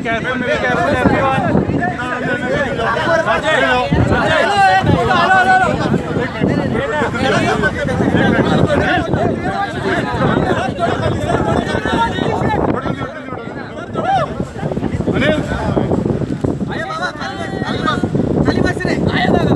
Careful, be careful everyone. Ajay. 哎呀大哥